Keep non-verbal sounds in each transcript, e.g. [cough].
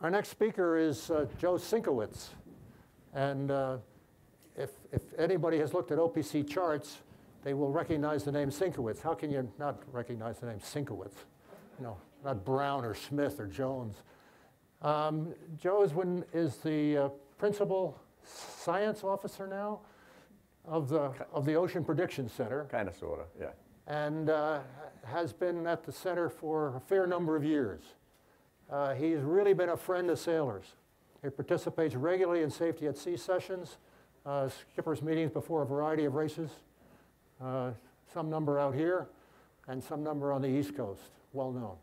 Our next speaker is uh, Joe Sienkiewicz. And uh, if, if anybody has looked at OPC charts, they will recognize the name Sienkiewicz. How can you not recognize the name Sienkiewicz? You know, not Brown or Smith or Jones. Um, Joe is, when, is the uh, principal science officer now of the, of the Ocean Prediction Center. Kind of, sort of, yeah. And uh, has been at the center for a fair number of years. Uh, he's really been a friend of sailors. He participates regularly in safety at sea sessions, uh, skippers meetings before a variety of races, uh, some number out here, and some number on the East Coast, well known.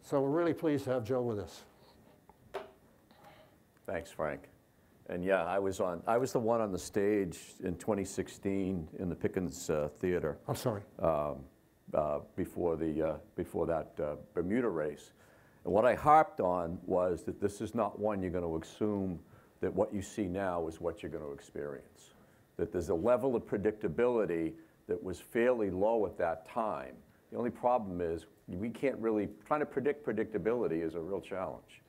So we're really pleased to have Joe with us. Thanks, Frank. And yeah, I was on. I was the one on the stage in 2016 in the Pickens uh, Theater. I'm sorry. Um, uh, before the uh, before that uh, Bermuda race, and what I harped on was that this is not one you're going to assume that what you see now is what you're going to experience. That there's a level of predictability that was fairly low at that time. The only problem is we can't really trying to predict predictability is a real challenge.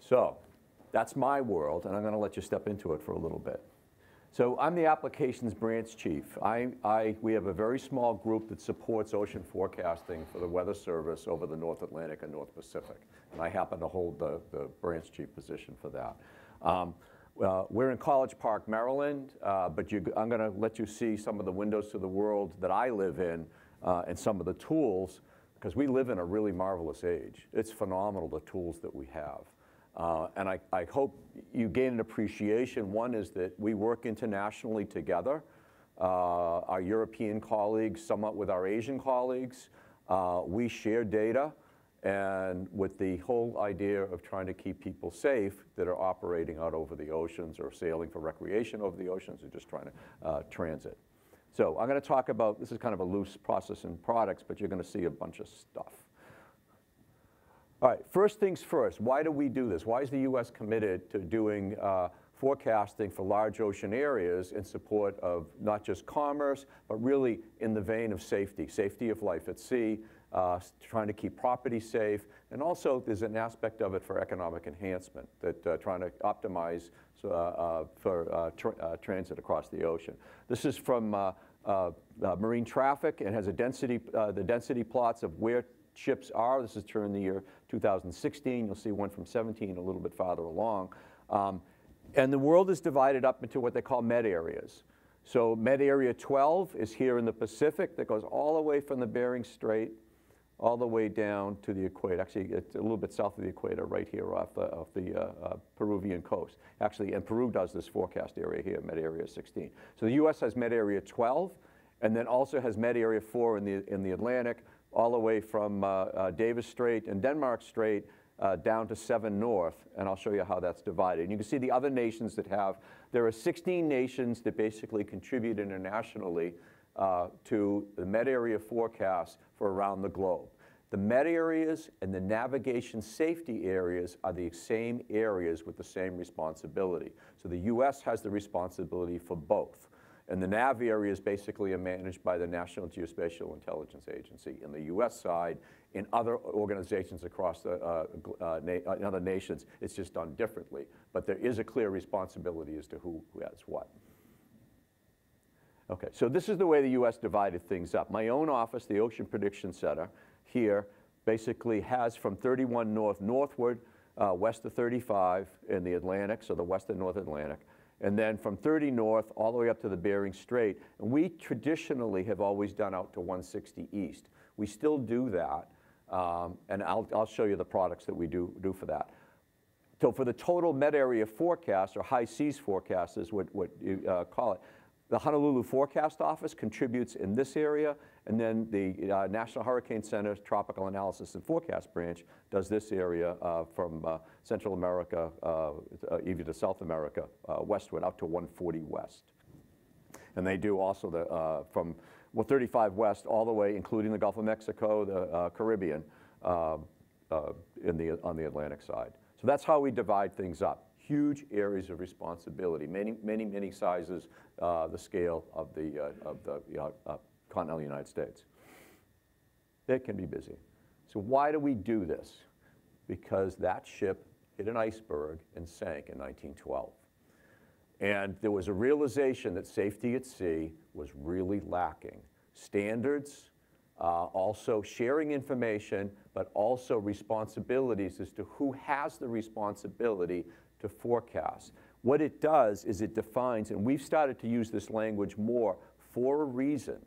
So that's my world, and I'm going to let you step into it for a little bit. So I'm the applications branch chief. I, I, we have a very small group that supports ocean forecasting for the Weather Service over the North Atlantic and North Pacific. And I happen to hold the, the branch chief position for that. Um, uh, we're in College Park, Maryland, uh, but you, I'm going to let you see some of the windows to the world that I live in uh, and some of the tools, because we live in a really marvelous age. It's phenomenal the tools that we have. Uh, and I, I, hope you gain an appreciation. One is that we work internationally together. Uh, our European colleagues, somewhat with our Asian colleagues. Uh, we share data and with the whole idea of trying to keep people safe that are operating out over the oceans or sailing for recreation over the oceans or just trying to uh, transit. So I'm going to talk about, this is kind of a loose process and products, but you're going to see a bunch of stuff. All right, first things first, why do we do this? Why is the U.S. committed to doing uh, forecasting for large ocean areas in support of not just commerce, but really in the vein of safety, safety of life at sea, uh, trying to keep property safe, and also there's an aspect of it for economic enhancement, that uh, trying to optimize uh, uh, for uh, tra transit across the ocean. This is from marine traffic and has a density, the density plots of where ships are. This is during the year 2016. You'll see one from 17 a little bit farther along. Um, and the world is divided up into what they call met areas. So met area 12 is here in the Pacific that goes all the way from the Bering Strait all the way down to the equator. Actually, it's a little bit south of the equator, right here off the, off the uh, uh, Peruvian coast. Actually, and Peru does this forecast area here, Met Area 16. So the U.S. has Met Area 12, and then also has Met Area 4 in the, in the Atlantic, all the way from uh, uh, Davis Strait and Denmark Strait uh, down to 7 North, and I'll show you how that's divided. And you can see the other nations that have, there are 16 nations that basically contribute internationally uh, to the Met Area forecast for around the globe. The Met areas and the navigation safety areas are the same areas with the same responsibility. So the U.S. has the responsibility for both. And the NAV areas basically managed by the National Geospatial Intelligence Agency in the U.S. side. In other organizations across the, uh, uh, uh, in other nations, it's just done differently. But there is a clear responsibility as to who, who has what. Okay, so this is the way the U.S. divided things up. My own office, the Ocean Prediction Center, here basically has from 31 north northward, uh, west of 35 in the Atlantic, so the west and North Atlantic, and then from 30 north all the way up to the Bering Strait. And we traditionally have always done out to 160 east. We still do that, um, and I'll, I'll show you the products that we do, do for that. So for the total Met area forecast, or high seas forecast is what, what you uh, call it, the Honolulu Forecast Office contributes in this area, and then the uh, National Hurricane Center's Tropical Analysis and Forecast Branch does this area uh, from uh, Central America, uh, uh, even to South America, uh, westward, out to 140 west. And they do also the, from well, 35 west all the way, including the Gulf of Mexico, the Caribbean, um, in the, on the Atlantic side. So that's how we divide things up huge areas of responsibility, many, many, many sizes uh, the scale of the, uh, of the uh, continental United States. It can be busy. So why do we do this? because that ship hit an iceberg and sank in 1912. And there was a realization that safety at sea was really lacking. Standards, uh, also sharing information, but also responsibilities as to who has the responsibility to forecast. What it does is it defines, and we've started to use this language more for a reason,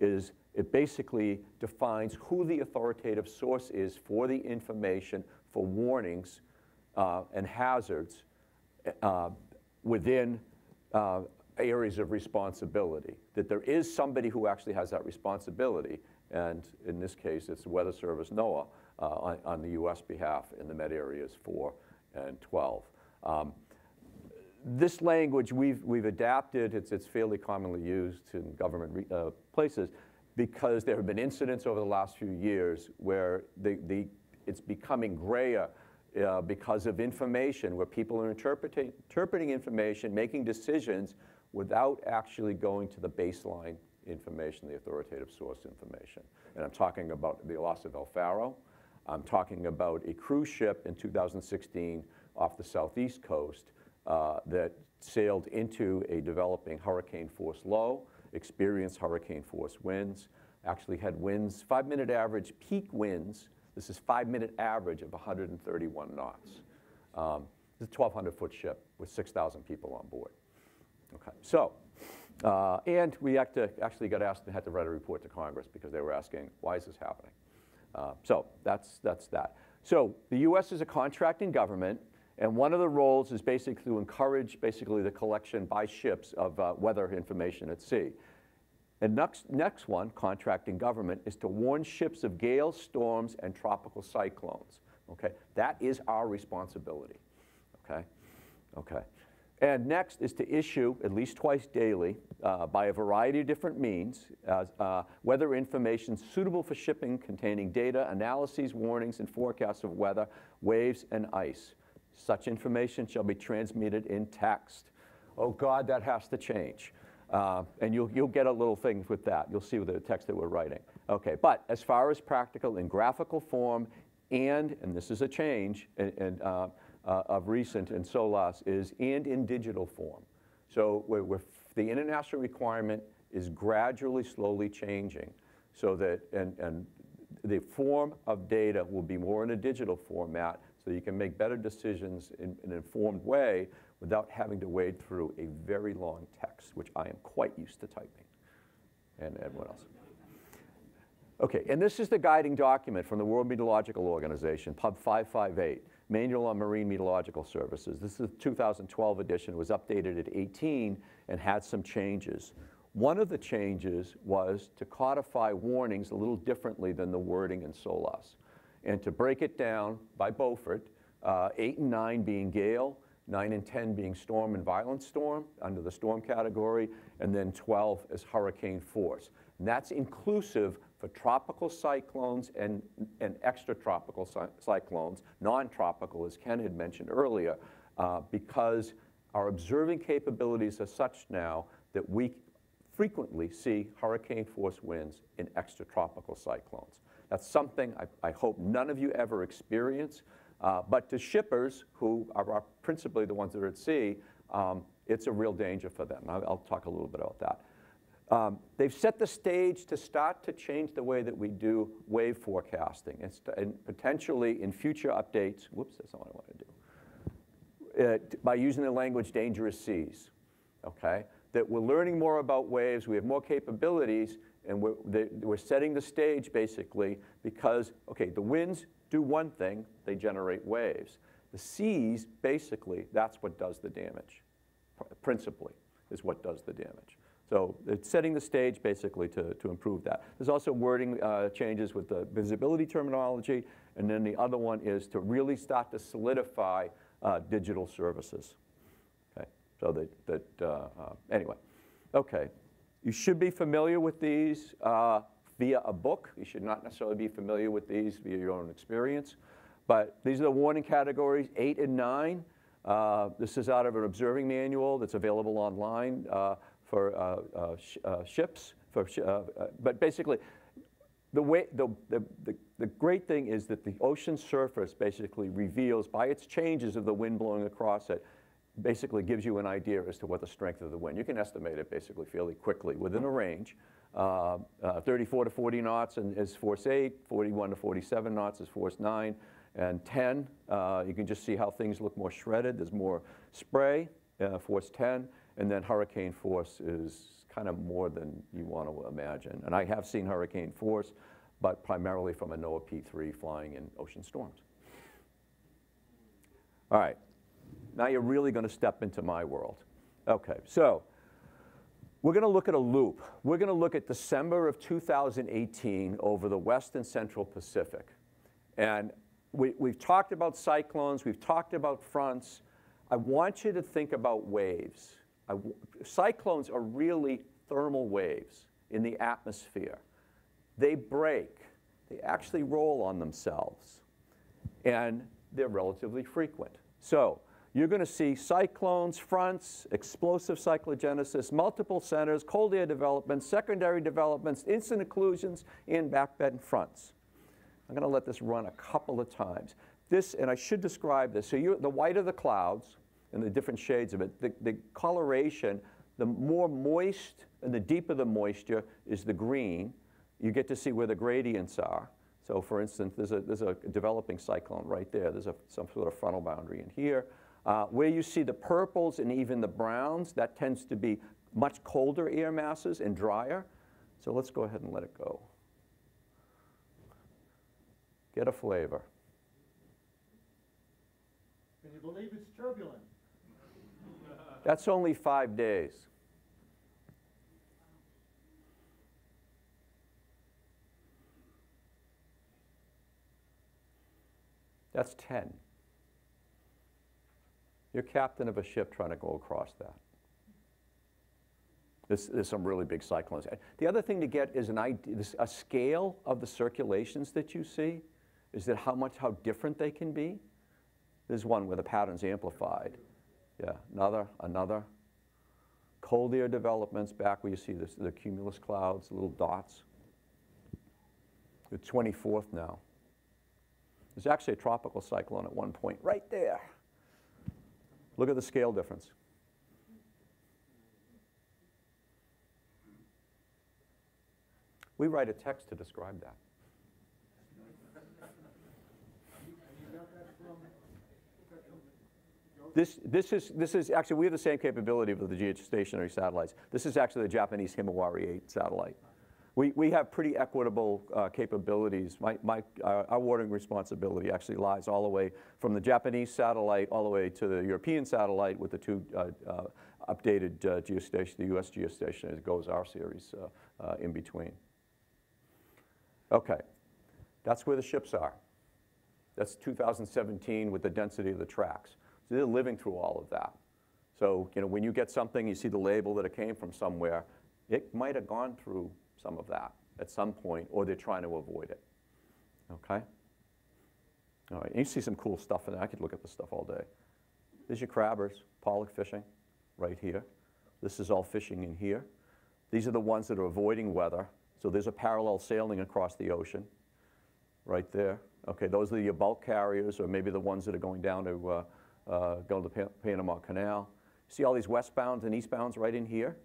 is it basically defines who the authoritative source is for the information for warnings uh, and hazards uh, within uh, areas of responsibility. That there is somebody who actually has that responsibility, and in this case, it's the Weather Service NOAA uh, on, on, the U.S. behalf in the met areas 4 and 12. Um, this language we've, we've adapted, it's, it's fairly commonly used in government uh, places because there have been incidents over the last few years where the, the, it's becoming grayer uh, because of information, where people are interpreting, interpreting information, making decisions without actually going to the baseline information, the authoritative source information. And I'm talking about the loss of El Faro. I'm talking about a cruise ship in 2016 off the southeast coast uh, that sailed into a developing hurricane force low, experienced hurricane force winds, actually had winds, five minute average peak winds. This is five minute average of 131 knots. Um, it's a 1,200 foot ship with 6,000 people on board. Okay, so, uh, and we to, actually got asked and had to write a report to Congress because they were asking, why is this happening? Uh, so that's, that's that. So the U.S. is a contracting government. And one of the roles is basically to encourage basically the collection by ships of uh, weather information at sea. And next, next one, contracting government, is to warn ships of gales, storms, and tropical cyclones. Okay, that is our responsibility. Okay, okay. And next is to issue, at least twice daily, uh, by a variety of different means, uh, uh, weather information suitable for shipping containing data, analyses, warnings, and forecasts of weather, waves, and ice. Such information shall be transmitted in text. Oh God, that has to change. Uh, and you'll, you'll get a little thing with that. You'll see with the text that we're writing. Okay, but as far as practical in graphical form and, and this is a change and, and uh, uh, of recent and SOLAS, is and in digital form. So we're, we're, the international requirement is gradually, slowly changing so that, and, and the form of data will be more in a digital format so you can make better decisions in, in an informed way without having to wade through a very long text, which I am quite used to typing. And, what else? Okay, and this is the guiding document from the World Meteorological Organization, Pub 558, Manual on Marine Meteorological Services. This is the 2012 edition, it was updated at 18 and had some changes. One of the changes was to codify warnings a little differently than the wording in SOLAS and to break it down by Beaufort, uh, 8 and 9 being gale, 9 and 10 being storm and violent storm under the storm category, and then 12 as hurricane force. And that's inclusive for tropical cyclones and, and extratropical cy cyclones, non-tropical, as Ken had mentioned earlier, uh, because our observing capabilities are such now that we frequently see hurricane force winds in extratropical cyclones. That's something I, I hope none of you ever experience. Uh, but to shippers, who are, are, principally the ones that are at sea, um, it's a real danger for them. I'll, I'll talk a little bit about that. Um, they've set the stage to start to change the way that we do wave forecasting and, and potentially in future updates, whoops, that's not what I want to do, uh, by using the language dangerous seas, okay? That we're learning more about waves, we have more capabilities, and we're, we're setting the stage basically because, okay, the winds do one thing, they generate waves. The seas, basically, that's what does the damage, principally, is what does the damage. So it's setting the stage basically to, to improve that. There's also wording uh, changes with the visibility terminology, and then the other one is to really start to solidify uh, digital services. Okay, so that, that uh, uh anyway, okay. You should be familiar with these uh, via a book. You should not necessarily be familiar with these via your own experience. But these are the warning categories, eight and nine. Uh, this is out of an observing manual that's available online uh, for uh, uh, sh uh, ships. For sh but basically, the, way, the, the, the, the great thing is that the ocean surface basically reveals, by its changes of the wind blowing across it, basically gives you an idea as to what the strength of the wind. You can estimate it basically fairly quickly within a range. Uh, uh, 34 to 40 knots and is force 8, 41 to 47 knots is force 9, and 10, uh, you can just see how things look more shredded. There's more spray, uh, force 10, and then hurricane force is kind of more than you want to imagine. And I have seen hurricane force, but primarily from a NOAA P3 flying in ocean storms. All right, now you're really going to step into my world. Okay, so we're going to look at a loop. We're going to look at December of 2018 over the west and central Pacific. And we, we've talked about cyclones, we've talked about fronts. I want you to think about waves. I, cyclones are really thermal waves in the atmosphere. They break, they actually roll on themselves, and they're relatively frequent. So you're going to see cyclones, fronts, explosive cyclogenesis, multiple centers, cold air developments, secondary developments, instant occlusions, and backbend fronts. I'm going to let this run a couple of times. This, and I should describe this, so you, the whiter the clouds and the different shades of it, the, the coloration, the more moist and the deeper the moisture is the green. You get to see where the gradients are. So for instance, there's a, there's a developing cyclone right there. There's a, some sort of frontal boundary in here. Uh, where you see the purples and even the browns, that tends to be much colder air masses and drier. So let's go ahead and let it go. Get a flavor. Can you believe it's turbulent? [laughs] That's only five days. That's 10. You're captain of a ship trying to go across that. There's, there's some really big cyclones. The other thing to get is an idea, a scale of the circulations that you see is that how much, how different they can be. There's one where the pattern's amplified. Yeah, another, another. Cold air developments back where you see this, the cumulus clouds, little dots. The 24th now. There's actually a tropical cyclone at one point right there. Look at the scale difference. We write a text to describe that. This, this, is, this is actually, we have the same capability with the geostationary satellites. This is actually the Japanese Himawari 8 satellite. We, we have pretty equitable uh, capabilities. My, my, uh, our watering responsibility actually lies all the way from the Japanese satellite all the way to the European satellite with the two uh, uh updated uh, geostation, the US geostation as GOES-R series uh, in between. Okay, that's where the ships are. That's 2017 with the density of the tracks. So they're living through all of that. So, you know, when you get something, you see the label that it came from somewhere, it might have gone through some of that at some point, or they're trying to avoid it. Okay? All right, you see some cool stuff in there. I could look at this stuff all day. There's your crabbers, pollock fishing, right here. This is all fishing in here. These are the ones that are avoiding weather. So there's a parallel sailing across the ocean, right there. Okay, those are your bulk carriers, or maybe the ones that are going down to uh, uh, to the Panama Canal. See all these westbounds and eastbounds right in here?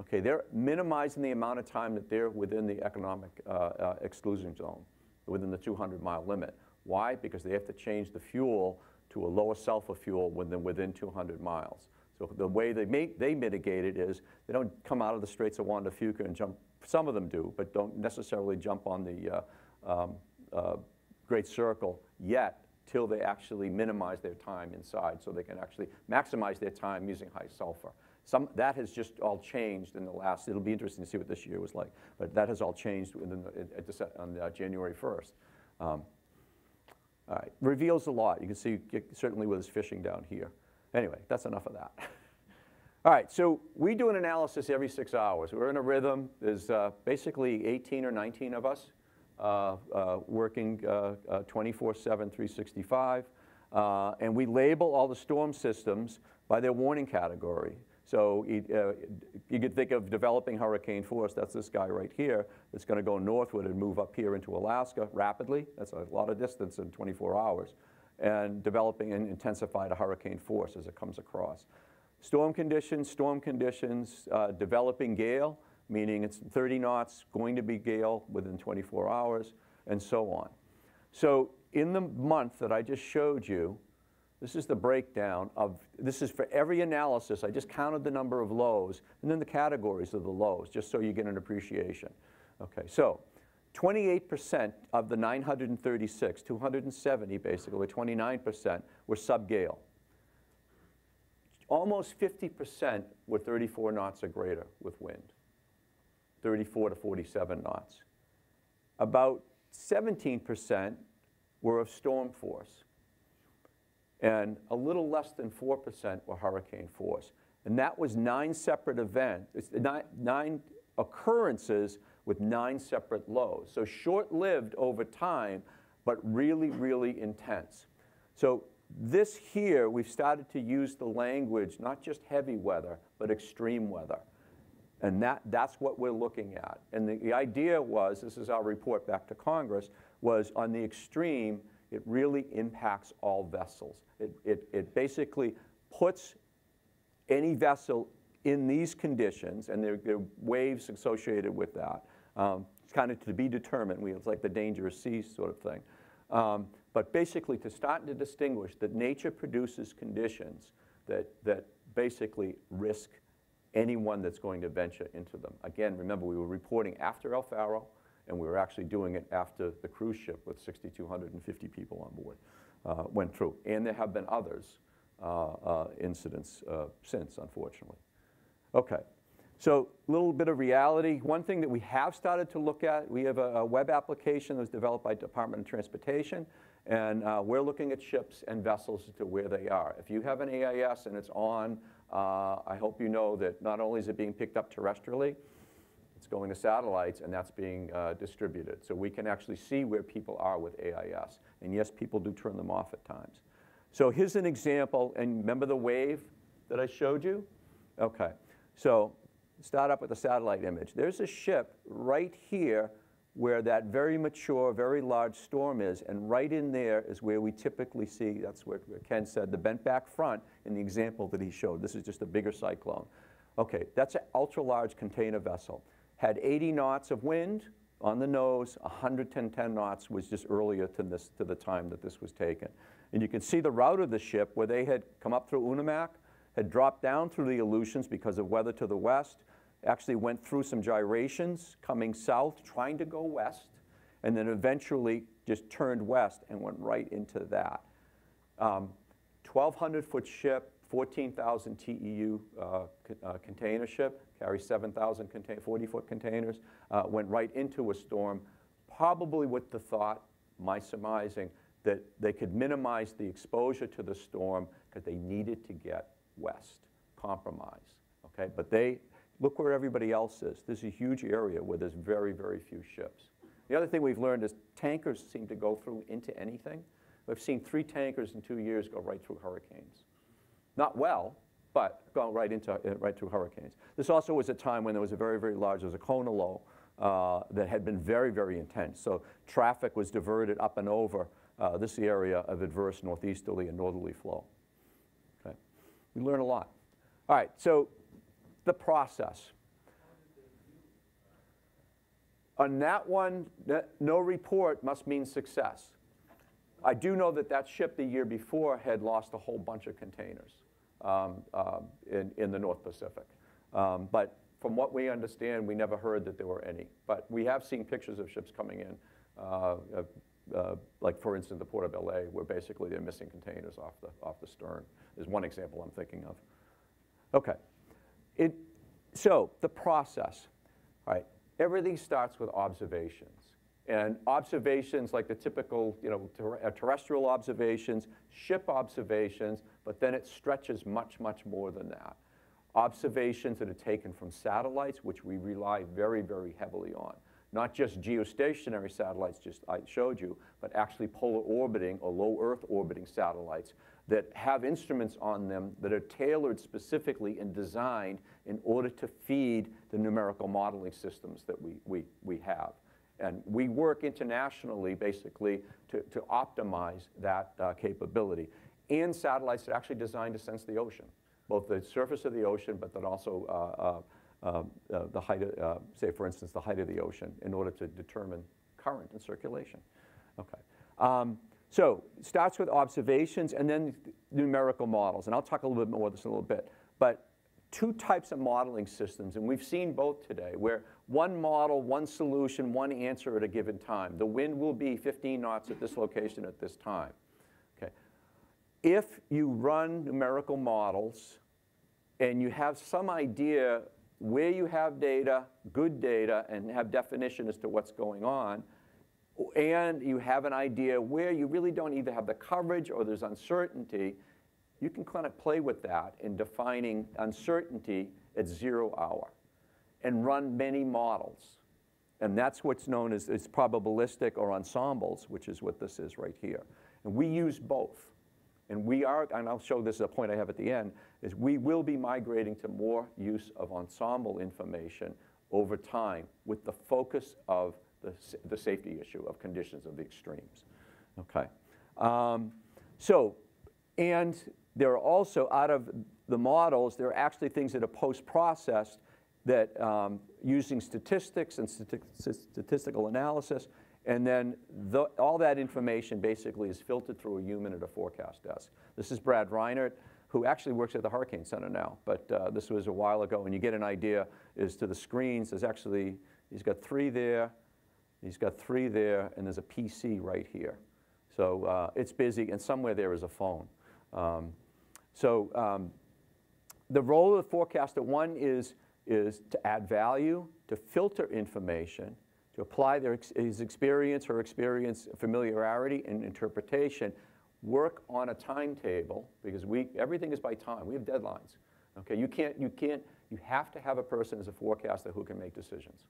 Okay, they're minimizing the amount of time that they're within the economic uh, uh, exclusion zone, within the 200 mile limit. Why? Because they have to change the fuel to a lower sulfur fuel within, within 200 miles. So the way they, make, they mitigate it is they don't come out of the Straits of Juan de Fuca and jump, some of them do, but don't necessarily jump on the uh, um, uh, Great Circle yet till they actually minimize their time inside so they can actually maximize their time using high sulfur. Some, that has just all changed in the last, it'll be interesting to see what this year was like, but that has all changed the, on uh, January 1st. Um, all right, reveals a lot. You can see certainly with his fishing down here. Anyway, that's enough of that. [laughs] all right, so we do an analysis every six hours. We're in a rhythm. There's uh, basically 18 or 19 of us uh, uh, working 24-7, uh, 365. Uh, and we label all the storm systems by their warning category. So you, uh, you could think of developing hurricane force. That's this guy right here that's going to go northward and move up here into Alaska rapidly. That's a lot of distance in 24 hours. And developing and intensified hurricane force as it comes across. Storm conditions, storm conditions, uh, developing gale, meaning it's 30 knots, going to be gale within 24 hours, and so on. So in the month that I just showed you, this is the breakdown of, this is for every analysis. I just counted the number of lows and then the categories of the lows, just so you get an appreciation. Okay, so 28% of the 936, 270 basically, 29% were subgale. Almost 50% were 34 knots or greater with wind, 34 to 47 knots. About 17% were of storm force and a little less than 4% were hurricane force. And that was nine separate events, nine, occurrences with nine separate lows. So short-lived over time, but really, really intense. So this here, we've started to use the language, not just heavy weather, but extreme weather. And that, that's what we're looking at. And the, the idea was, this is our report back to Congress, was on the extreme, it really impacts all vessels. It, it, it basically puts any vessel in these conditions, and there, there are waves associated with that. Um, it's kind of to be determined. We, it's like the dangerous sea sort of thing. Um, but basically, to start to distinguish that nature produces conditions that, that basically risk anyone that's going to venture into them. Again, remember, we were reporting after El Faro, and we were actually doing it after the cruise ship with 6,250 people on board uh, went through. And there have been others uh, uh, incidents uh, since, unfortunately. Okay, so a little bit of reality. One thing that we have started to look at, we have a, a web application that was developed by Department of Transportation, and uh, we're looking at ships and vessels to where they are. If you have an AIS and it's on, uh, I hope you know that not only is it being picked up terrestrially, it's going to satellites, and that's being uh, distributed. So we can actually see where people are with AIS. And yes, people do turn them off at times. So here's an example, and remember the wave that I showed you? Okay, so start up with a satellite image. There's a ship right here where that very mature, very large storm is, and right in there is where we typically see, that's what Ken said, the bent back front in the example that he showed. This is just a bigger cyclone. Okay, that's an ultra-large container vessel had 80 knots of wind on the nose, 110 knots was just earlier to, this, to the time that this was taken. And you can see the route of the ship where they had come up through Unimak, had dropped down through the Aleutians because of weather to the west, actually went through some gyrations coming south, trying to go west, and then eventually just turned west and went right into that. Um, 1,200 foot ship, 14,000 TEU uh, uh, container ship, carries 7,000 40-foot containers, uh, went right into a storm, probably with the thought, my surmising, that they could minimize the exposure to the storm because they needed to get west, compromise. Okay, but they look where everybody else is. This is a huge area where there's very, very few ships. The other thing we've learned is tankers seem to go through into anything. We've seen three tankers in two years go right through hurricanes. Not well, but going right into uh, right through hurricanes. This also was a time when there was a very, very large, there was a Kona low uh, that had been very, very intense. So traffic was diverted up and over uh, this area of adverse northeasterly and northerly flow. Okay, we learn a lot. All right, so the process. On that one, no report must mean success. I do know that that ship the year before had lost a whole bunch of containers um, um, in, in the North Pacific. Um, but from what we understand, we never heard that there were any. But we have seen pictures of ships coming in, uh, uh, like for instance the Port of LA, where basically they're missing containers off the, off the stern, is one example I'm thinking of. Okay. It, so the process, all right, everything starts with observations. And observations like the typical, you know, ter uh, terrestrial observations, ship observations, but then it stretches much, much more than that. Observations that are taken from satellites, which we rely very, very heavily on. not just geostationary satellites, just I showed you, but actually polar orbiting or low Earth orbiting satellites that have instruments on them that are tailored specifically and designed in order to feed the numerical modeling systems that we, we, we have. And we work internationally, basically, to, to optimize that uh, capability. And satellites that are actually designed to sense the ocean, both the surface of the ocean, but then also uh, uh, um, uh, the height of, uh, say, for instance, the height of the ocean in order to determine current and circulation. Okay. Um, so it starts with observations and then numerical models. And I'll talk a little bit more about this in a little bit. But two types of modeling systems, and we've seen both today, where one model, one solution, one answer at a given time. The wind will be 15 knots at this location at this time. If you run numerical models and you have some idea where you have data, good data, and have definition as to what's going on, and you have an idea where you really don't either have the coverage or there's uncertainty, you can kind of play with that in defining uncertainty at zero hour and run many models. And that's what's known as, as probabilistic or ensembles, which is what this is right here. And we use both. And we are, and I'll show this as a point I have at the end, is we will be migrating to more use of ensemble information over time with the focus of the, the safety issue of conditions of the extremes. Okay. Um, so, and there are also, out of the models, there are actually things that are post-processed that um, using statistics and stati statistical analysis, and then the, all that information basically is filtered through a human at a forecast desk. This is Brad Reinhart, who actually works at the Hurricane Center now, but uh, this was a while ago, and you get an idea as to the screens. There's actually, he's got three there, he's got three there, and there's a PC right here. So uh, it's busy, and somewhere there is a phone. Um, so um, the role of the forecaster, one is, is to add value, to filter information, to apply their, his experience, her experience, familiarity, and interpretation, work on a timetable because we, everything is by time. We have deadlines. Okay, you can't, you can't, you have to have a person as a forecaster who can make decisions.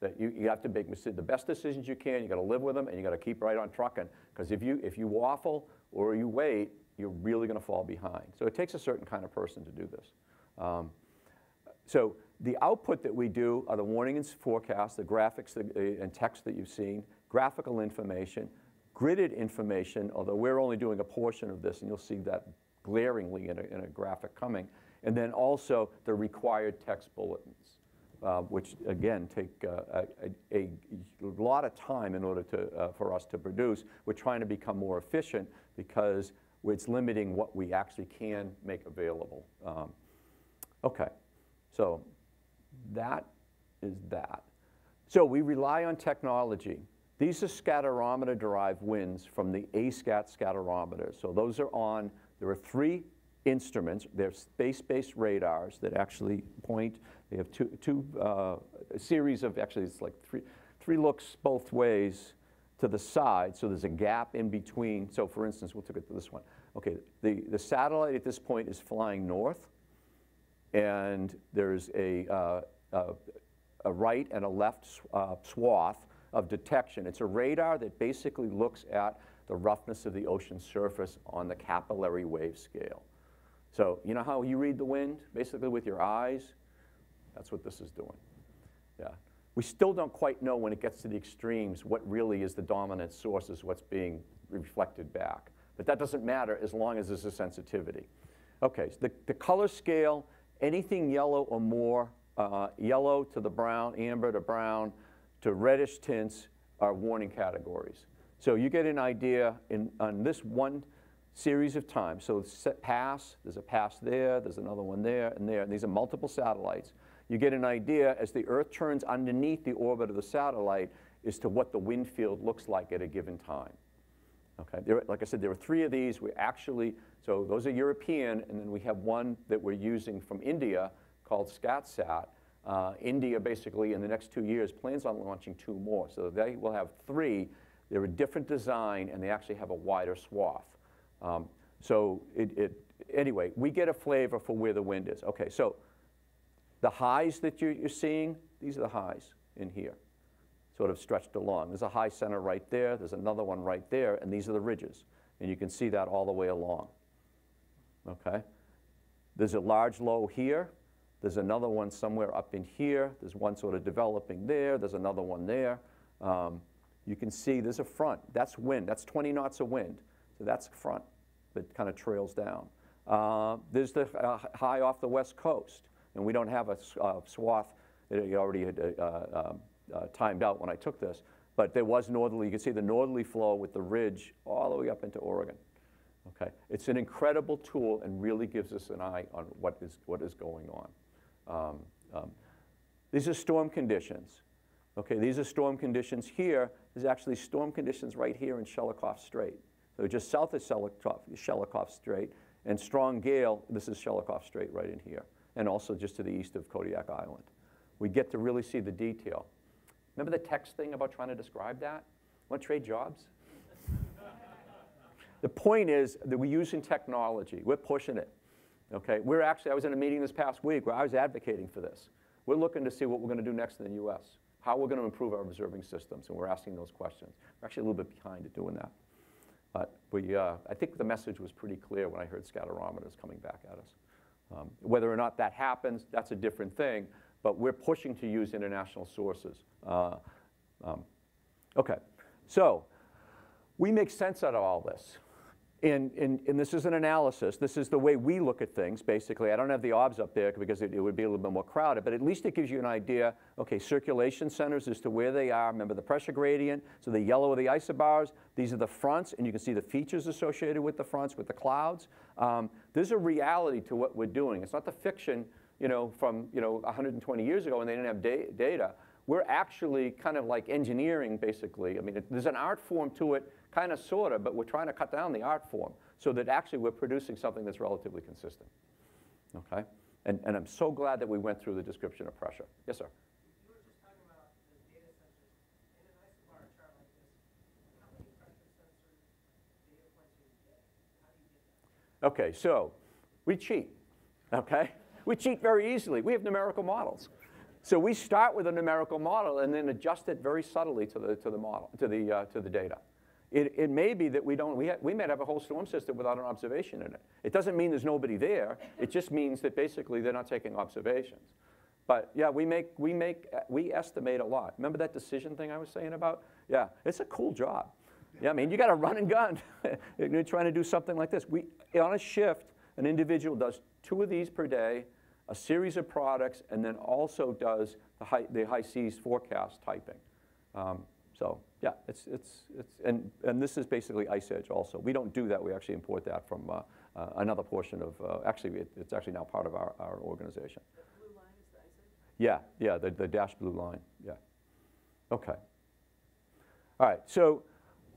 That you, you have to make the best decisions you can. You got to live with them, and you got to keep right on trucking. Because if you if you waffle or you wait, you're really going to fall behind. So it takes a certain kind of person to do this. Um, so the output that we do are the warning and forecast, the graphics uh, and text that you've seen, graphical information, gridded information, although we're only doing a portion of this, and you'll see that glaringly in a, in a graphic coming, and then also the required text bulletins. Uh, which again take uh, a, a, a, lot of time in order to, uh, for us to produce. We're trying to become more efficient because it's limiting what we actually can make available. Um, okay, so that is that. So we rely on technology. These are scatterometer-derived winds from the ASCAT scatterometer. So those are on, there are three instruments. They're space-based radars that actually point. They have two, two uh, series of, actually it's like three, three looks both ways to the side, so there's a gap in between. So for instance, we'll take it to this one. Okay, the, the satellite at this point is flying north, and there's a, uh, a, a, right and a left uh, swath of detection. It's a radar that basically looks at the roughness of the ocean surface on the capillary wave scale. So you know how you read the wind, basically with your eyes? That's what this is doing. Yeah. We still don't quite know when it gets to the extremes what really is the dominant source is what's being reflected back. But that doesn't matter as long as there's a sensitivity. Okay, so the, the color scale, anything yellow or more, uh, yellow to the brown, amber to brown, to reddish tints are warning categories. So you get an idea in, on this one series of times. So set pass, there's a pass there, there's another one there, and there. And these are multiple satellites you get an idea as the Earth turns underneath the orbit of the satellite as to what the wind field looks like at a given time. Okay, there, like I said, there are three of these. We actually, so those are European, and then we have one that we're using from India called ScatSat. Uh, India basically in the next two years plans on launching two more. So they will have three. They're a different design, and they actually have a wider swath. Um, so it, it, anyway, we get a flavor for where the wind is. Okay, so the highs that you're, you're seeing, these are the highs in here. Sort of stretched along. There's a high center right there, there's another one right there, and these are the ridges. And you can see that all the way along. Okay? There's a large low here, there's another one somewhere up in here, there's one sort of developing there, there's another one there. Um, you can see there's a front, that's wind, that's 20 knots of wind. So that's front that kind of trails down. Uh, there's the uh, high off the west coast, and we don't have a uh, swath that you already had uh, timed out when I took this, but there was northerly, you can see the northerly flow with the ridge all the way up into Oregon. Okay, it's an incredible tool and really gives us an eye on what is, what is going on. Um, um, these are storm conditions. Okay, these are storm conditions here. There's actually storm conditions right here in Shelikof Strait. So just south of Shelikof Strait, and strong gale, this is Shelikof Strait right in here, and also just to the east of Kodiak Island. We get to really see the detail. Remember the text thing about trying to describe that? Want to trade jobs? [laughs] the point is that we're using technology. We're pushing it. Okay, we're actually, I was in a meeting this past week where I was advocating for this. We're looking to see what we're going to do next in the U.S., how we're going to improve our observing systems, and we're asking those questions. We're actually a little bit behind at doing that. But we, uh, I think the message was pretty clear when I heard scatterometers coming back at us. Um, whether or not that happens, that's a different thing, but we're pushing to use international sources. Uh, um, okay, so we make sense out of all this. And, and, and, this is an analysis. This is the way we look at things, basically. I don't have the OBS up there because it, it, would be a little bit more crowded, but at least it gives you an idea, okay, circulation centers as to where they are. Remember the pressure gradient, so the yellow are the isobars. These are the fronts, and you can see the features associated with the fronts, with the clouds. Um, there's a reality to what we're doing. It's not the fiction, you know, from, you know, 120 years ago when they didn't have da data. We're actually kind of like engineering, basically. I mean, it, there's an art form to it kind of, sort of, but we're trying to cut down the art form so that actually we're producing something that's relatively consistent. Okay? And, and I'm so glad that we went through the description of pressure. Yes, sir? Okay, so we cheat, okay? We cheat very easily. We have numerical models. So we start with a numerical model and then adjust it very subtly to the, to the model, to the, uh, to the data. It, it may be that we don't, we, we might have a whole storm system without an observation in it. It doesn't mean there's nobody there. It just means that basically they're not taking observations. But yeah, we make, we make, we estimate a lot. Remember that decision thing I was saying about? Yeah, it's a cool job. Yeah, I mean, you got to run and gun. [laughs] You're trying to do something like this. We, on a shift, an individual does two of these per day, a series of products, and then also does the high, the high seas forecast typing. Um, so yeah, it's, it's, it's, and, and this is basically Ice Edge also. We don't do that, we actually import that from uh, uh, another portion of, uh, actually it, it's actually now part of our, our organization. The blue line is the Ice Edge? Yeah, yeah, the, the dashed blue line, yeah. Okay. All right, so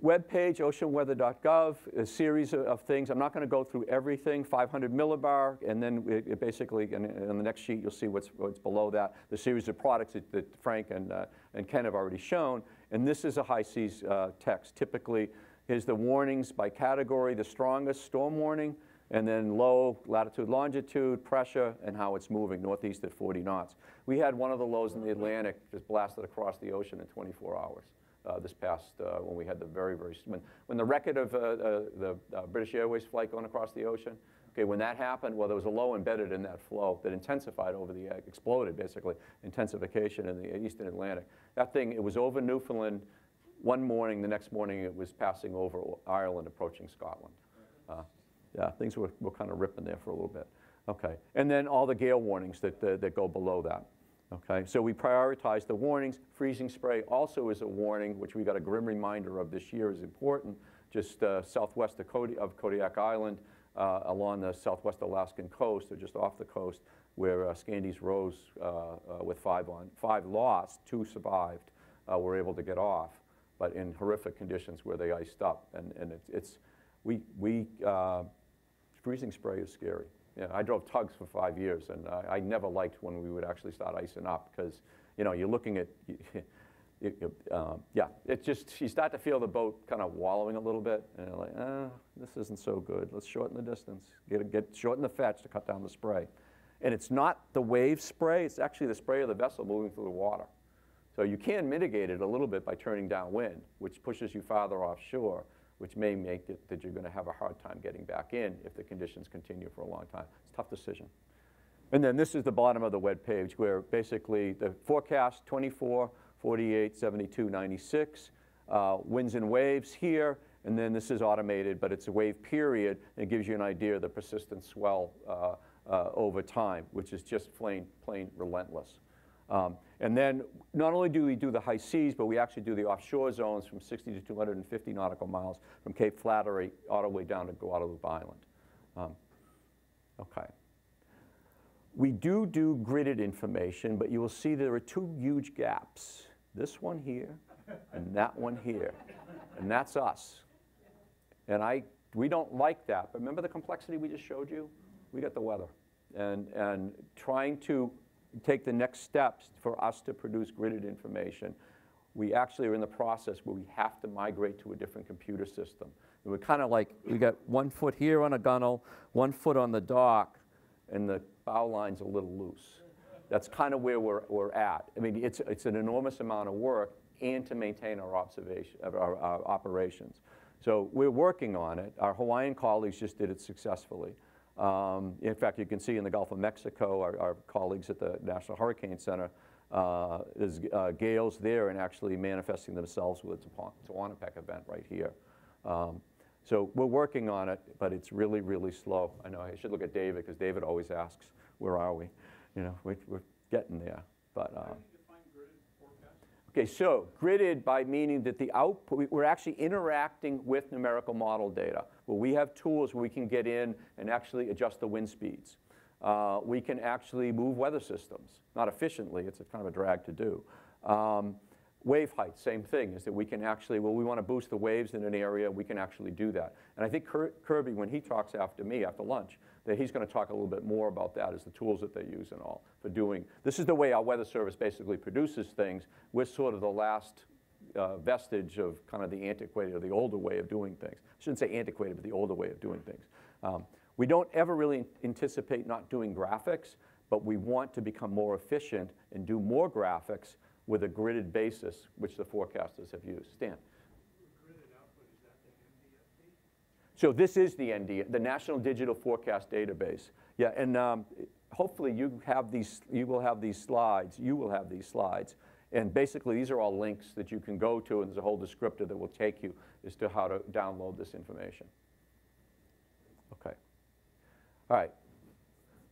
web page, oceanweather.gov, a series of, things. I'm not going to go through everything, 500 millibar, and then it, it basically, on the next sheet, you'll see what's, what's below that, the series of products that, that Frank and, uh, and Ken have already shown. And this is a high seas uh, text. Typically, here's the warnings by category, the strongest storm warning, and then low, latitude, longitude, pressure, and how it's moving, northeast at 40 knots. We had one of the lows in the Atlantic just blasted across the ocean in 24 hours. Uh, this past uh, when we had the very very when, when the record of uh, uh the uh, British Airways flight going across the ocean. Okay, when that happened, well, there was a low embedded in that flow that intensified over the exploded basically intensification in the Eastern Atlantic. That thing, it was over Newfoundland one morning. The next morning, it was passing over Ireland, approaching Scotland. Yeah, things were, were kind of ripping there for a little bit. Okay, and then all the gale warnings that, that, that go below that. Okay, so we prioritize the warnings. Freezing spray also is a warning, which we got a grim reminder of this year is important. Just uh, southwest of, of, Kodiak Island, uh, along the southwest Alaskan coast, or just off the coast, where uh, Scandies Rose uh, uh, with five on, five lost, two survived, uh, were able to get off, but in horrific conditions where they iced up, and, and it's, it's we, we freezing spray is scary. Yeah, I drove tugs for five years, and I, I never liked when we would actually start icing up because, you know, you're looking at, you, you, um, yeah, it just, you start to feel the boat kind of wallowing a little bit, and you're like, ah, this isn't so good. Let's shorten the distance, get, get shorten the fetch to cut down the spray. And it's not the wave spray, it's actually the spray of the vessel moving through the water. So you can mitigate it a little bit by turning downwind, which pushes you farther offshore, which may make it that you're going to have a hard time getting back in if the conditions continue for a long time. It's a tough decision. And then this is the bottom of the web page where basically the forecast 24, 48, 72, 96, uh, winds and waves here, and then this is automated, but it's a wave period, and it gives you an idea of the persistent swell uh, uh, over time, which is just plain, plain relentless. Um, and then not only do we do the high seas, but we actually do the offshore zones from 60 to 250 nautical miles from Cape Flattery all the way down to Guadalupe Island. Um, okay. We do do gridded information, but you will see there are two huge gaps. This one here and that one here. And that's us. And I, we don't like that. But remember the complexity we just showed you? We got the weather. And, and trying to take the next steps for us to produce gridded information, we actually are in the process where we have to migrate to a different computer system. And we're kind of like, we got one foot here on a gunnel, one foot on the dock, and the bow line's a little loose. That's kind of where we're, we're at. I mean, it's, it's an enormous amount of work and to maintain our, observation, our, our operations. So we're working on it. Our Hawaiian colleagues just did it successfully. Um, in fact, you can see in the Gulf of Mexico, our, our colleagues at the National Hurricane Center, uh, there's uh, gales there and actually manifesting themselves with a Tehuantepec event right here. Um, so we're working on it, but it's really, really slow. I know I should look at David because David always asks, where are we? You know, we, are getting there. But, uh, Okay, so gridded by meaning that the output, we're actually interacting with numerical model data. Well, we have tools where we can get in and actually adjust the wind speeds. Uh, we can actually move weather systems. Not efficiently, it's a kind of a drag to do. Um, wave height, same thing, is that we can actually, well, we want to boost the waves in an area, we can actually do that. And I think Kirby, when he talks after me, after lunch, that he's going to talk a little bit more about that as the tools that they use and all for doing. This is the way our weather service basically produces things. We're sort of the last uh, vestige of kind of the antiquated or the older way of doing things. I shouldn't say antiquated, but the older way of doing things. Um, we don't ever really anticipate not doing graphics, but we want to become more efficient and do more graphics with a gridded basis, which the forecasters have used. Stan. So this is the ND, the National Digital Forecast Database. Yeah, and um, hopefully you have these, you will have these slides, you will have these slides. And basically these are all links that you can go to and there's a whole descriptor that will take you as to how to download this information. Okay. All right.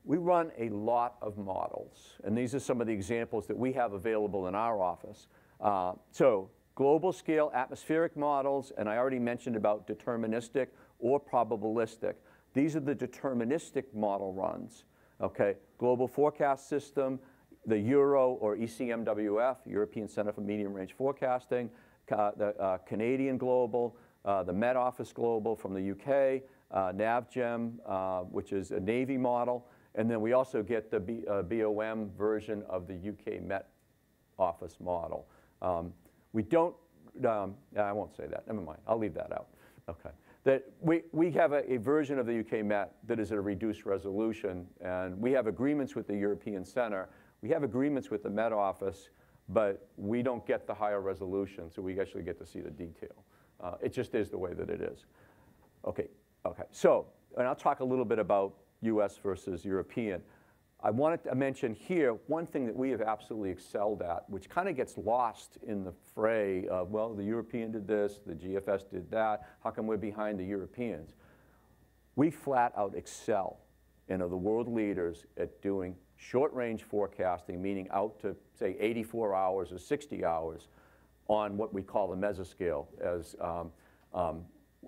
We run a lot of models, and these are some of the examples that we have available in our office. Uh, so global scale atmospheric models, and I already mentioned about deterministic or probabilistic. These are the deterministic model runs. Okay, global forecast system, the Euro or ECMWF, European Center for Medium Range Forecasting, uh, the uh, Canadian Global, uh, the Met Office Global from the UK, uh, NavGem, uh, which is a Navy model, and then we also get the B, BOM uh, version of the UK Met Office model. Um, we don't, um, I won't say that, never mind, I'll leave that out. Okay that we, we have a, a, version of the UK Met that is at a reduced resolution, and we have agreements with the European Center. We have agreements with the Met Office, but we don't get the higher resolution, so we actually get to see the detail. Uh, it just is the way that it is. Okay, okay. So, and I'll talk a little bit about US versus European. I wanted to mention here one thing that we have absolutely excelled at, which kind of gets lost in the fray of, well, the European did this, the GFS did that, how come we're behind the Europeans? We flat out excel and are the world leaders at doing short range forecasting, meaning out to, say, 84 hours or 60 hours on what we call the mesoscale. As, um, um,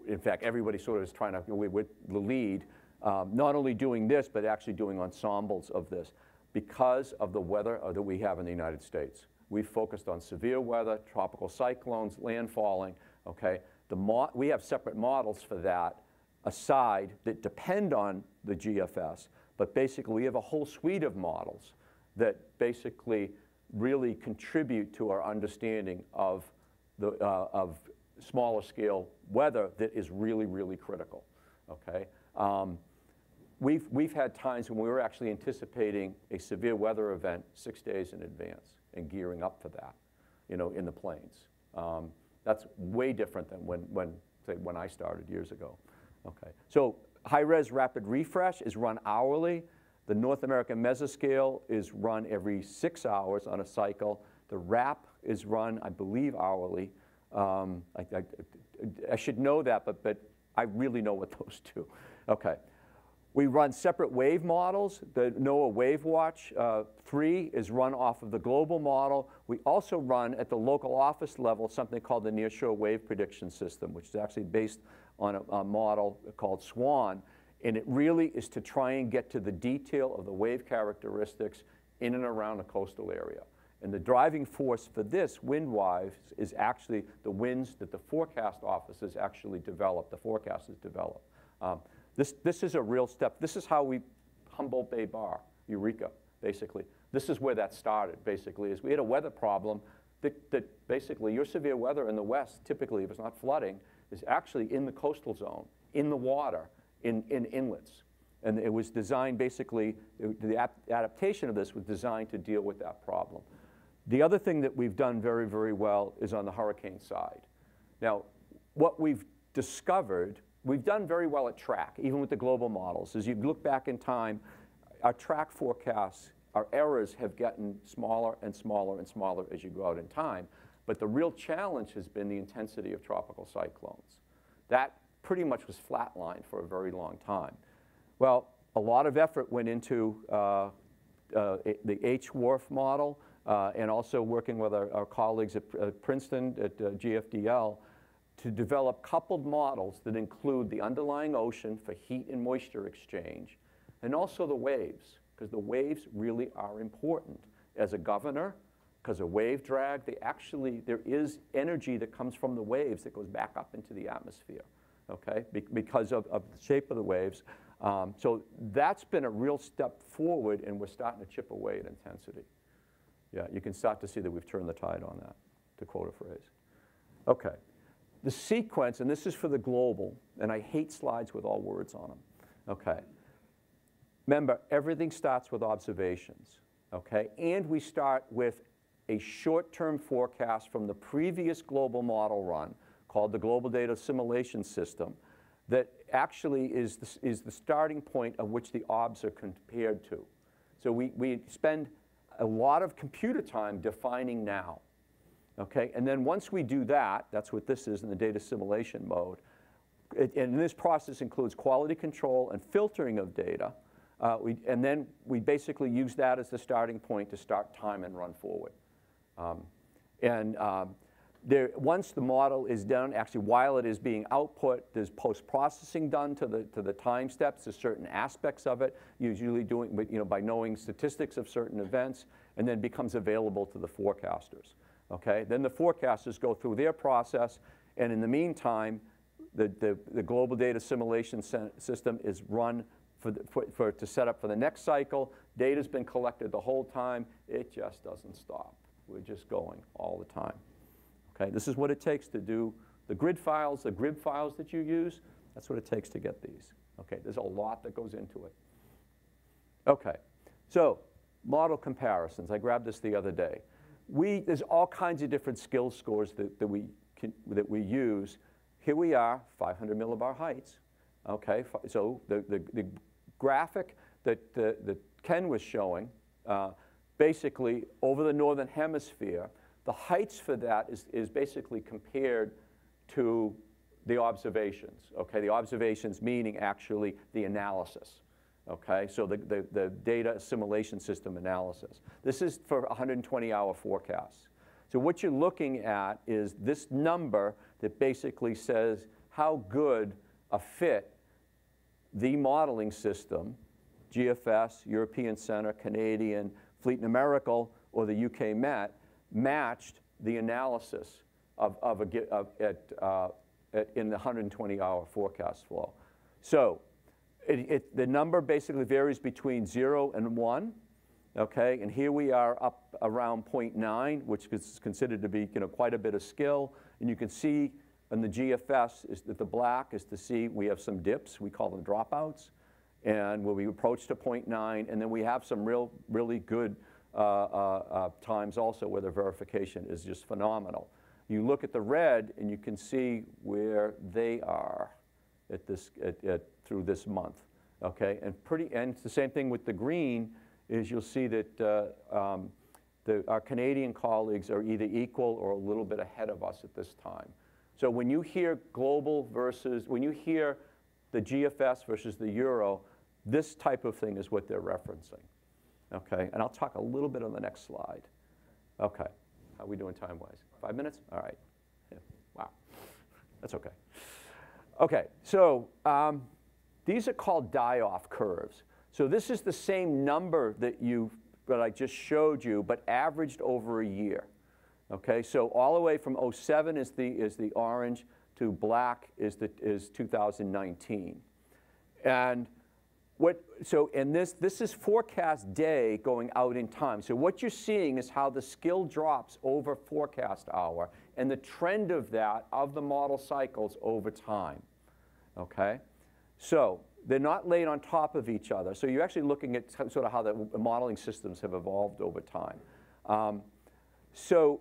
in fact, everybody sort of is trying to, we, we're the lead um, not only doing this, but actually doing ensembles of this because of the weather that we have in the United States. We've focused on severe weather, tropical cyclones, landfalling, okay? The we have separate models for that aside that depend on the GFS, but basically we have a whole suite of models that basically really contribute to our understanding of, the, uh, of smaller scale weather that is really, really critical, okay? Um, We've, we've had times when we were actually anticipating a severe weather event six days in advance and gearing up for that. you know, in the plains. Um, that's way different than when, when, say, when I started years ago. Okay, so high-res rapid refresh is run hourly. The North American mesoscale is run every six hours on a cycle. The RAP is run, I believe, hourly. Um, I, I, I should know that, but, but I really know what [laughs] those do. Okay. We run separate wave models. The NOAA Wave Watch uh, 3 is run off of the global model. We also run at the local office level something called the Nearshore Wave Prediction System, which is actually based on a, a model called SWAN. And it really is to try and get to the detail of the wave characteristics in and around a coastal area. And the driving force for this, wind-wise, is actually the winds that the forecast offices actually develop, the forecasters develop. Um, this, this is a real step. This is how we, Humboldt Bay Bar, Eureka, basically. This is where that started, basically, is we had a weather problem that, that basically your severe weather in the west, typically if it's not flooding, is actually in the coastal zone, in the water, in, in inlets. And it was designed basically, the adaptation of this was designed to deal with that problem. The other thing that we've done very, very well is on the hurricane side. Now, what we've discovered, we've done very well at track, even with the global models. As you look back in time, our track forecasts, our errors have gotten smaller and smaller and smaller as you go out in time. But the real challenge has been the intensity of tropical cyclones. That pretty much was flatlined for a very long time. Well, a lot of effort went into uh, uh, the H-WRF model, uh, and also working with our, our colleagues at, at, Princeton, at uh, GFDL, to develop coupled models that include the underlying ocean for heat and moisture exchange, and also the waves, because the waves really are important. As a governor, because of wave drag, they actually, there is energy that comes from the waves that goes back up into the atmosphere, okay, Be because of, of the shape of the waves. Um, so that's been a real step forward, and we're starting to chip away at intensity. Yeah, you can start to see that we've turned the tide on that, to quote a phrase. Okay. The sequence, and this is for the global, and I hate slides with all words on them. Okay. Remember, everything starts with observations. Okay. And we start with a short-term forecast from the previous global model run called the Global Data Assimilation System that actually is the, is the starting point of which the OBS are compared to. So we, we spend a lot of computer time defining now. Okay, and then once we do that, that's what this is in the data assimilation mode. It, and this process includes quality control and filtering of data. Uh, we, and then we basically use that as the starting point to start time and run forward. Um, and um, there, once the model is done, actually while it is being output, there's post-processing done to the, to the time steps, to certain aspects of it, usually doing, you know, by knowing statistics of certain events, and then becomes available to the forecasters. Okay? Then the forecasters go through their process, and in the meantime, the, the, the global data assimilation system is run for, the, for, for, to set up for the next cycle. Data's been collected the whole time. It just doesn't stop. We're just going all the time. Okay, this is what it takes to do the grid files, the grid files that you use. That's what it takes to get these. Okay, there's a lot that goes into it. Okay, so model comparisons. I grabbed this the other day. We, there's all kinds of different skill scores that, that, we, can, that we use. Here we are, 500 millibar heights. Okay, so the, the, the graphic that, that Ken was showing, uh, basically over the northern hemisphere, the heights for that is, is basically compared to the observations, okay? The observations meaning actually the analysis, okay? So the, the, the data assimilation system analysis. This is for 120-hour forecasts. So what you're looking at is this number that basically says how good a fit the modeling system, GFS, European Center, Canadian, Fleet Numerical, or the UK Met, matched the analysis of, of, a, of at, uh, at, in the 120-hour forecast flow. So it, it, the number basically varies between 0 and 1. Okay, and here we are up around 0.9, which is considered to be you know, quite a bit of skill. And you can see in the GFS is that the black is to see we have some dips, we call them dropouts, and where we approach to 0.9, and then we have some real, really good uh, uh, uh, times also where the verification is just phenomenal. You look at the red and you can see where they are at this, at, at, through this month. Okay, and pretty, and it's the same thing with the green is you'll see that uh, um, the, our Canadian colleagues are either equal or a little bit ahead of us at this time. So when you hear global versus, when you hear the GFS versus the euro, this type of thing is what they're referencing. Okay, and I'll talk a little bit on the next slide. Okay, how are we doing time-wise? Five minutes? All right. Yeah. Wow, [laughs] that's okay. Okay, so um, these are called die-off curves. So this is the same number that you that I just showed you, but averaged over a year. Okay, so all the way from 07 is the is the orange to black is the is 2019, and what so and this this is forecast day going out in time. So what you're seeing is how the skill drops over forecast hour and the trend of that of the model cycles over time. Okay, so they're not laid on top of each other. So you're actually looking at sort of how the modeling systems have evolved over time. Um, so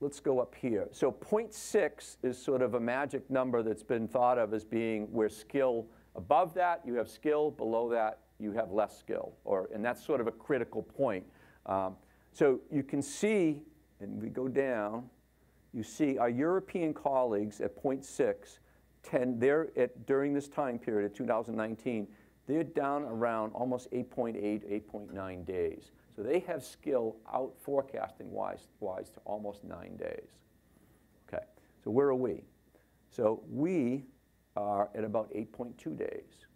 let's go up here. So 0.6 is sort of a magic number that's been thought of as being where skill, above that you have skill, below that you have less skill, or, and that's sort of a critical point. Um, so you can see, and we go down, you see our European colleagues at 0.6 10, they're at, during this time period, of 2019, they're down around almost 8.8, 8.9 days. So they have skill out forecasting wise, wise to almost nine days. Okay, so where are we? So we are at about 8.2 days.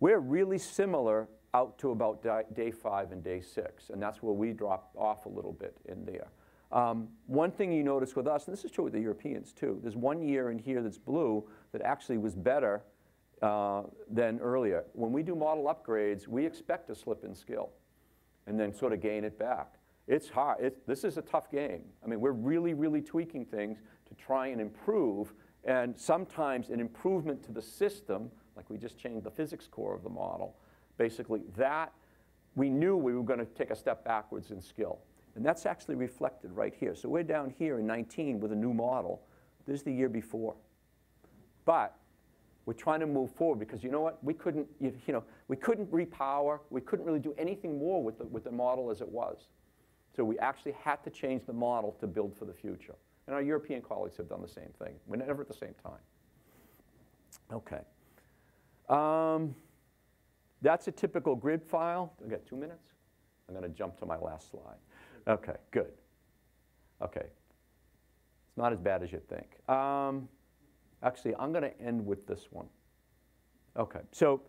We're really similar out to about day five and day six, and that's where we drop off a little bit in there. Um, one thing you notice with us, and this is true with the Europeans too, there's one year in here that's blue that actually was better uh, than earlier. When we do model upgrades, we expect to slip in skill and then sort of gain it back. It's hard. This is a tough game. I mean, we're really, really tweaking things to try and improve, and sometimes an improvement to the system, like we just changed the physics core of the model, basically that we knew we were going to take a step backwards in skill. And that's actually reflected right here. So we're down here in 19 with a new model. This is the year before. But we're trying to move forward because you know what? We couldn't, you, you know, we couldn't repower. We couldn't really do anything more with the, with the model as it was. So we actually had to change the model to build for the future. And our European colleagues have done the same thing. We're never at the same time. Okay. Um, that's a typical grid file. I got two minutes. I'm going to jump to my last slide. Okay, good. Okay. It's not as bad as you'd think. Um, actually, I'm going to end with this one. Okay, so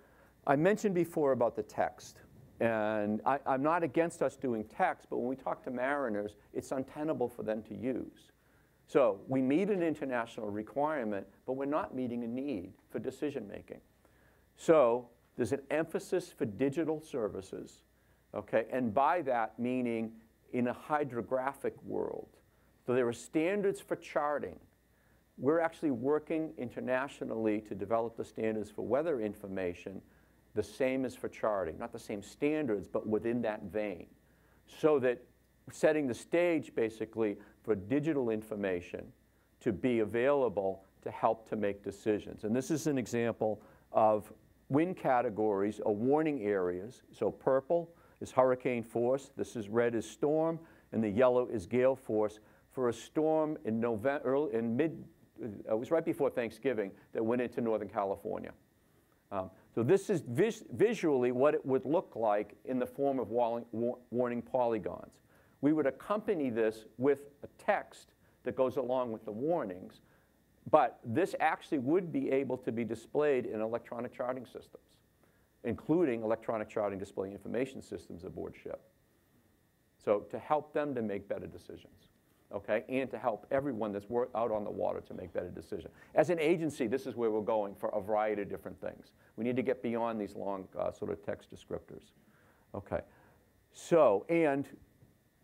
I mentioned before about the text. And I, am not against us doing text, but when we talk to mariners, it's untenable for them to use. So we meet an international requirement, but we're not meeting a need for decision making. So there's an emphasis for digital services, okay? And by that, meaning in a hydrographic world. So there are standards for charting. We're actually working internationally to develop the standards for weather information, the same as for charting. Not the same standards, but within that vein. So that setting the stage basically for digital information to be available to help to make decisions. And this is an example of wind categories or warning areas. So purple, is hurricane force. This is red is storm, and the yellow is gale force for a storm in November, early, in mid, uh, it was right before Thanksgiving that went into Northern California. Um, so this is vis visually what it would look like in the form of warning, warning polygons. We would accompany this with a text that goes along with the warnings, but this actually would be able to be displayed in electronic charting systems including electronic charting display information systems aboard ship. So to help them to make better decisions, okay, and to help everyone that's out on the water to make better decisions. As an agency, this is where we're going for a variety of different things. We need to get beyond these long uh, sort of text descriptors. Okay, so, and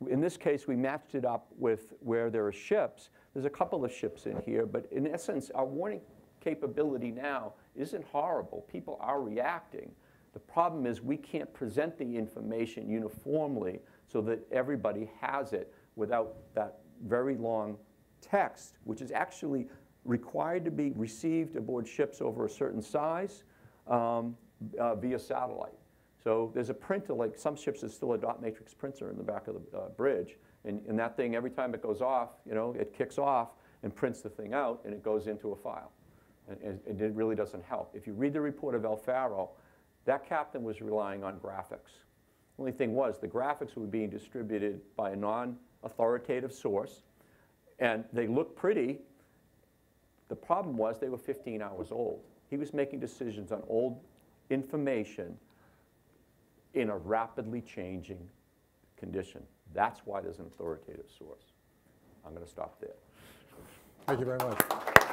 in this case, we matched it up with where there are ships. There's a couple of ships in here, but in essence, our warning capability now isn't horrible. People are reacting. The problem is we can't present the information uniformly so that everybody has it without that very long text, which is actually required to be received aboard ships over a certain size um, uh, via satellite. So there's a printer, like some ships, there's still a dot matrix printer in the back of the uh, bridge. And, and that thing, every time it goes off, you know, it kicks off and prints the thing out and it goes into a file. And- and it really doesn't help. If you read the report of El Faro, that captain was relying on graphics. The only thing was, the graphics were being distributed by a non-authoritative source, and they looked pretty. The problem was they were 15 hours old. He was making decisions on old information in a rapidly changing condition. That's why there's an authoritative source. I'm going to stop there. Thank you very much.